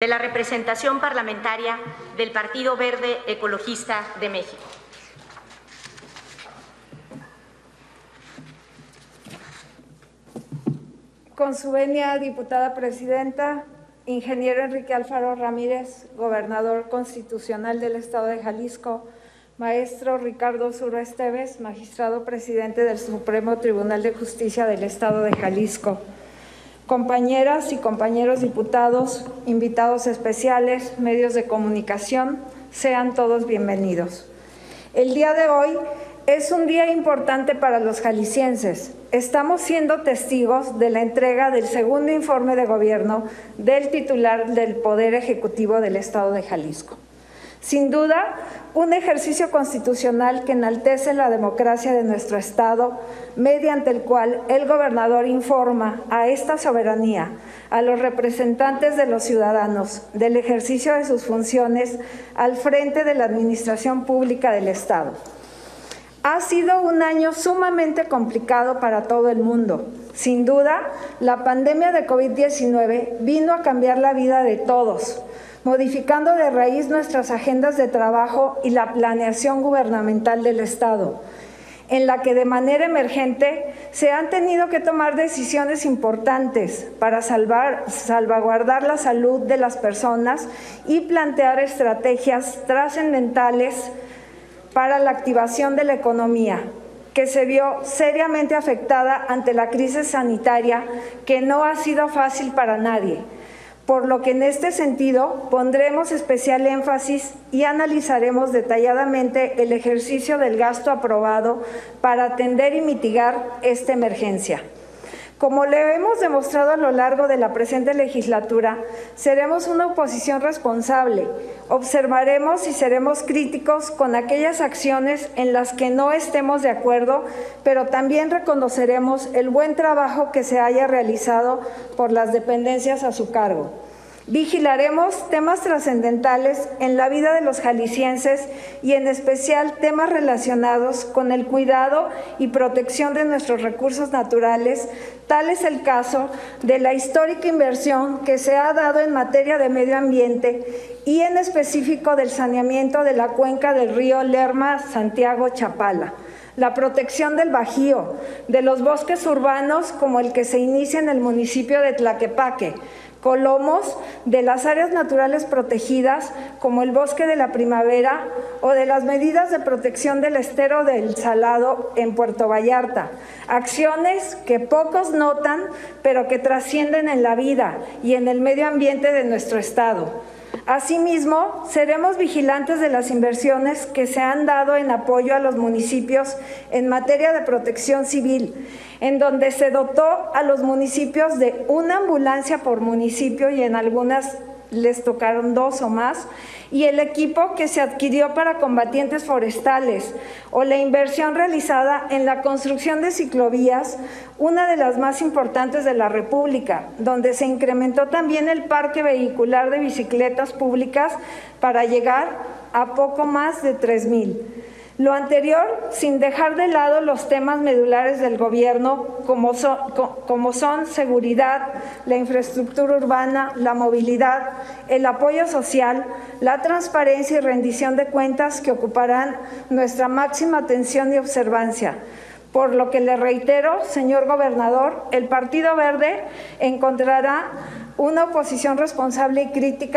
de la representación parlamentaria del Partido Verde Ecologista de México. Con su venia, diputada presidenta, ingeniero Enrique Alfaro Ramírez, gobernador constitucional del Estado de Jalisco, maestro Ricardo Zuro Esteves, magistrado presidente del Supremo Tribunal de Justicia del Estado de Jalisco, compañeras y compañeros diputados, invitados especiales, medios de comunicación, sean todos bienvenidos. El día de hoy es un día importante para los jaliscienses. Estamos siendo testigos de la entrega del segundo informe de gobierno del titular del Poder Ejecutivo del Estado de Jalisco. Sin duda, un ejercicio constitucional que enaltece la democracia de nuestro Estado, mediante el cual el gobernador informa a esta soberanía, a los representantes de los ciudadanos, del ejercicio de sus funciones al frente de la Administración Pública del Estado. Ha sido un año sumamente complicado para todo el mundo. Sin duda, la pandemia de COVID-19 vino a cambiar la vida de todos, modificando de raíz nuestras agendas de trabajo y la planeación gubernamental del Estado, en la que de manera emergente se han tenido que tomar decisiones importantes para salvar, salvaguardar la salud de las personas y plantear estrategias trascendentales para la activación de la economía, que se vio seriamente afectada ante la crisis sanitaria que no ha sido fácil para nadie, por lo que en este sentido pondremos especial énfasis y analizaremos detalladamente el ejercicio del gasto aprobado para atender y mitigar esta emergencia. Como le hemos demostrado a lo largo de la presente legislatura, seremos una oposición responsable. Observaremos y seremos críticos con aquellas acciones en las que no estemos de acuerdo, pero también reconoceremos el buen trabajo que se haya realizado por las dependencias a su cargo. Vigilaremos temas trascendentales en la vida de los jaliscienses y en especial temas relacionados con el cuidado y protección de nuestros recursos naturales. Tal es el caso de la histórica inversión que se ha dado en materia de medio ambiente y en específico del saneamiento de la cuenca del río Lerma Santiago Chapala la protección del Bajío, de los bosques urbanos como el que se inicia en el municipio de Tlaquepaque, colomos de las áreas naturales protegidas como el bosque de la primavera o de las medidas de protección del estero del Salado en Puerto Vallarta. Acciones que pocos notan, pero que trascienden en la vida y en el medio ambiente de nuestro Estado. Asimismo, seremos vigilantes de las inversiones que se han dado en apoyo a los municipios en materia de protección civil, en donde se dotó a los municipios de una ambulancia por municipio y en algunas les tocaron dos o más, y el equipo que se adquirió para combatientes forestales o la inversión realizada en la construcción de ciclovías, una de las más importantes de la República, donde se incrementó también el parque vehicular de bicicletas públicas para llegar a poco más de 3.000. Lo anterior sin dejar de lado los temas medulares del gobierno como son, seguridad, la infraestructura urbana, la movilidad, el apoyo social, la transparencia y rendición de cuentas que ocuparán nuestra máxima atención y observancia. Por lo que le reitero, señor gobernador, el Partido Verde encontrará una oposición responsable y crítica